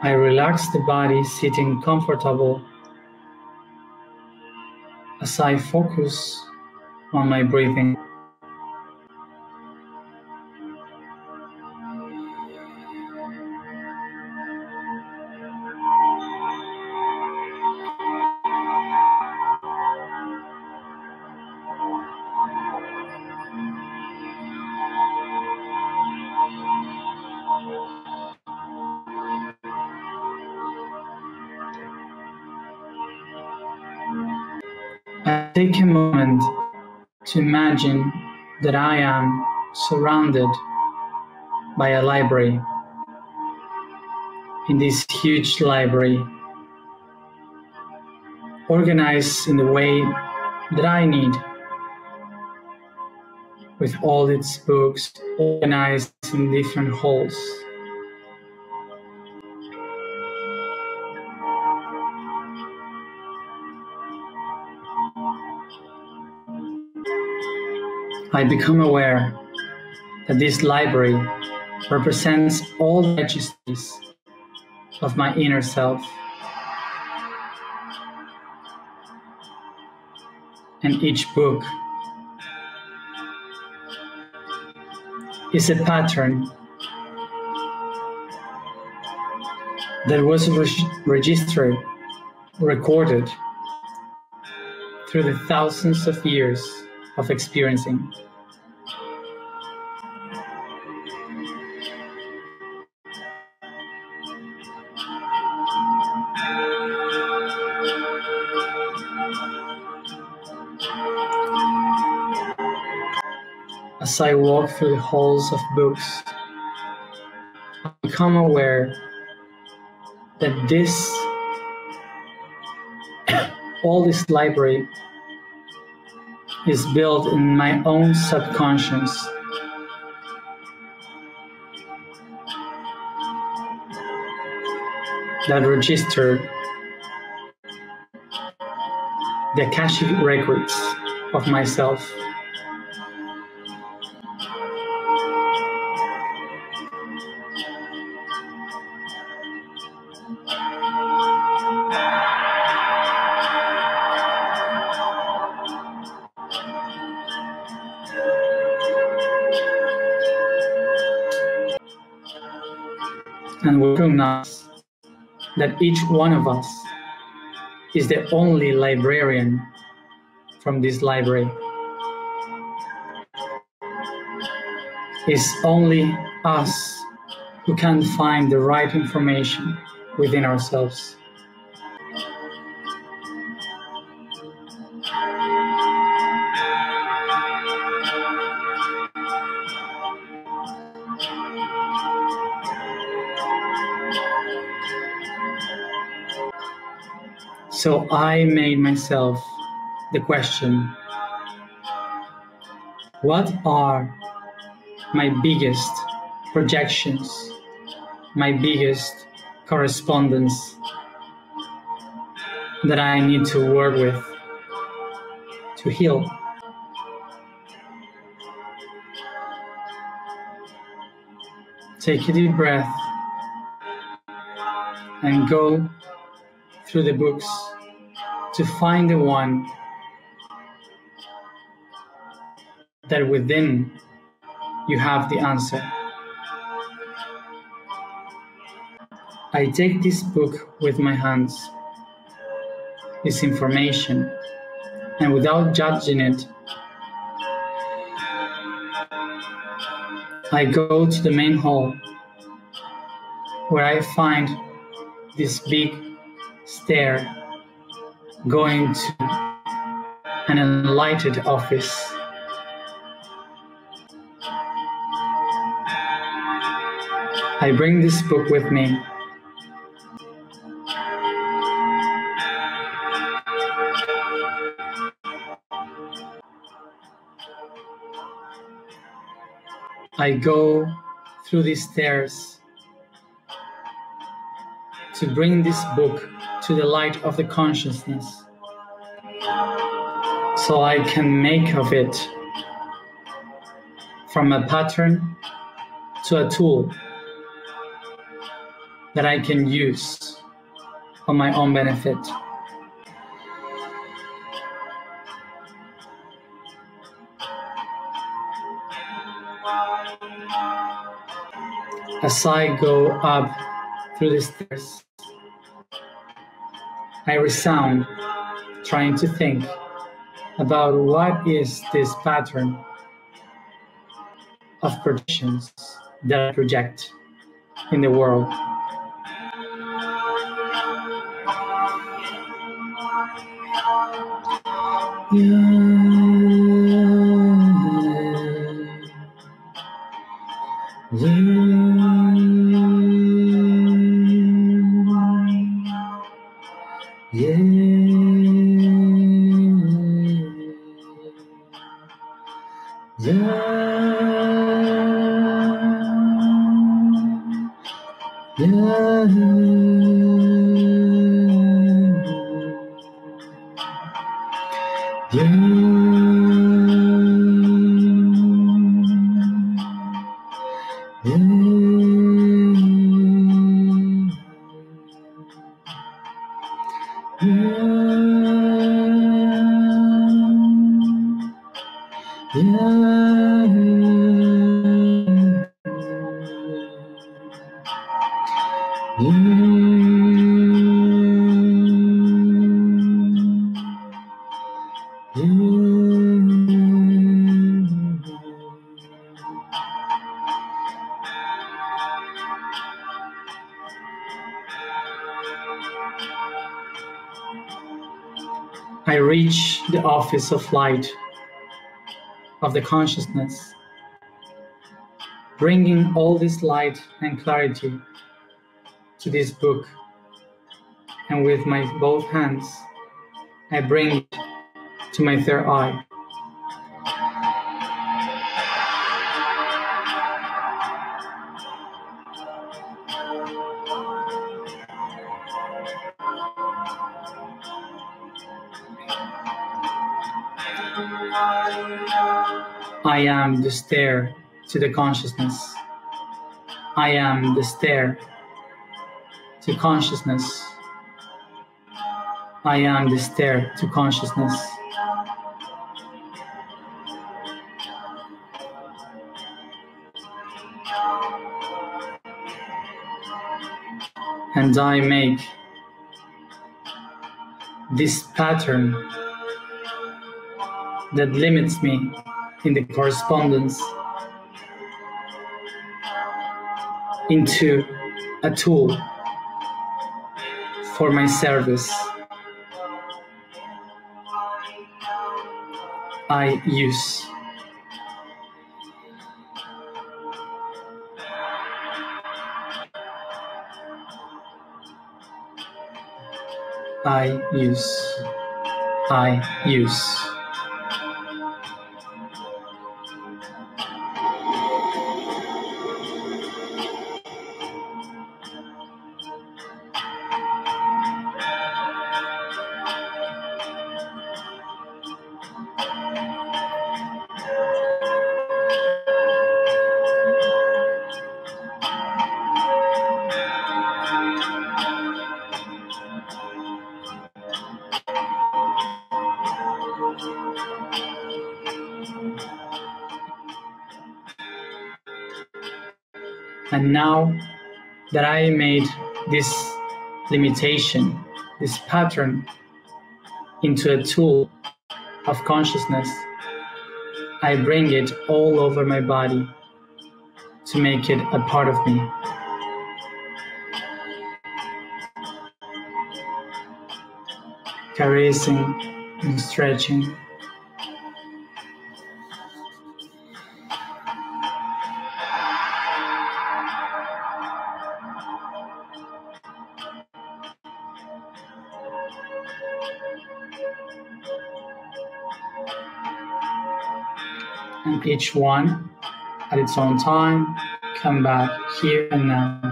I relax the body sitting comfortable as I focus on my breathing. Take a moment to imagine that I am surrounded by a library. In this huge library, organized in the way that I need, with all its books organized in different halls. I become aware that this library represents all the of my inner self. And each book is a pattern that was reg- registered, recorded through the thousands of years of experiencing. As I walk through the halls of books, I become aware that this, all this library is built in my own subconscious. That registered the Akashic records of myself. And recognize that each one of us is the only librarian from this library. It's only us who can find the right information within ourselves. So I made myself the question what are my biggest projections, my biggest correspondence that I need to work with to heal? Take a deep breath and go through the books to find the one that within you have the answer. I take this book with my hands, this information, and without judging it, I go to the main hall where I find this big stair going to an enlightened office. I bring this book with me. I go through these stairs to bring this book to the light of the consciousness so I can make of it from a pattern to a tool that I can use for my own benefit. As I go up through the stairs, I resound, trying to think about what is this pattern of projections that I project in the world. I the office of light of the consciousness, bringing all this light and clarity to this book. And with my both hands, I bring it to my third eye. I am the stair to the consciousness. I am the stair to consciousness. I am the stair to consciousness. And I make this pattern that limits me in the correspondence into a tool for my service. I use. I use. I use. And now that I made this limitation, this pattern into a tool of consciousness, I bring it all over my body to make it a part of me. Caressing and stretching. Each one at its own time come back here and now.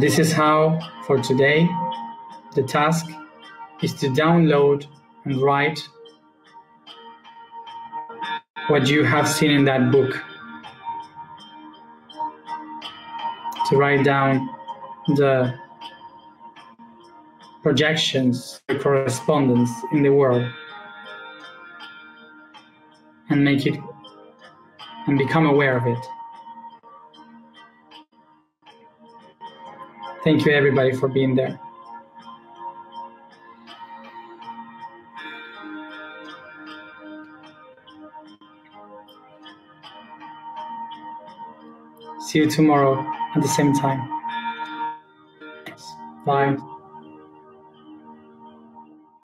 This is how for today the task is to download and write what you have seen in that book. To write down the projections, the correspondence in the world, and make it and become aware of it. Thank you, everybody, for being there. See you tomorrow at the same time. Bye.